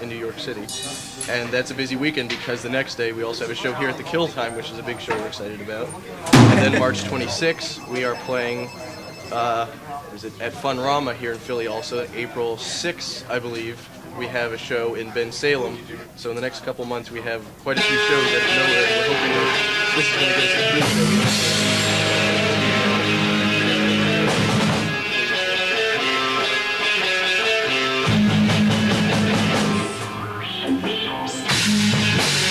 in New York City. And that's a busy weekend because the next day we also have a show here at the Kill Time, which is a big show we're excited about. And then March 26th, we are playing uh, is it at Funrama here in Philly also. April 6th, I believe, we have a show in Bensalem. So in the next couple months, we have quite a few shows out nowhere. We're hoping this is going to get us a good show.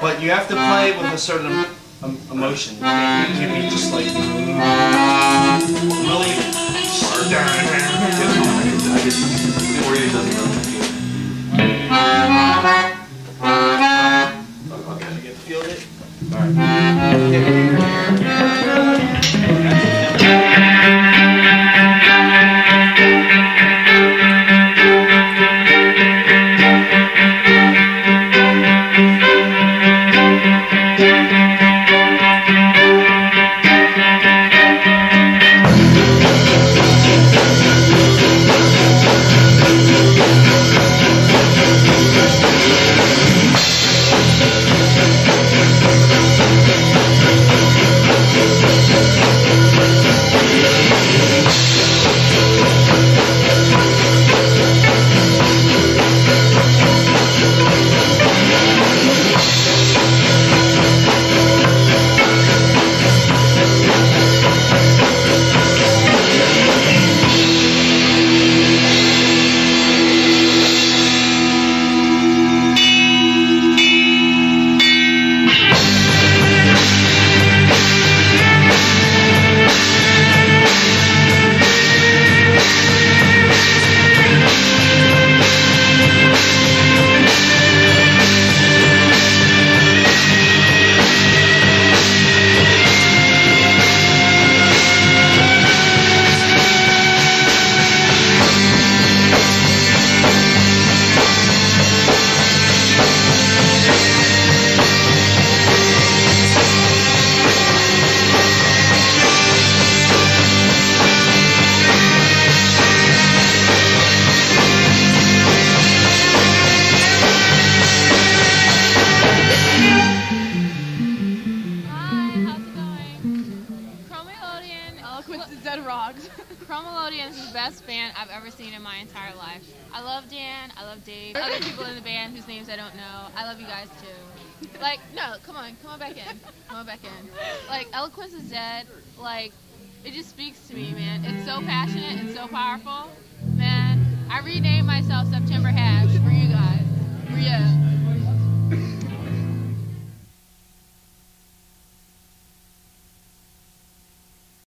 But you have to play with a certain emotion. You can't be just like You feel it. Is the best band I've ever seen in my entire life. I love Dan. I love Dave. Other people in the band whose names I don't know. I love you guys too. Like, no, come on, come on back in. Come on back in. Like, Eloquence is dead. Like, it just speaks to me, man. It's so passionate and so powerful. Man, I renamed myself September Hash for you guys. For you.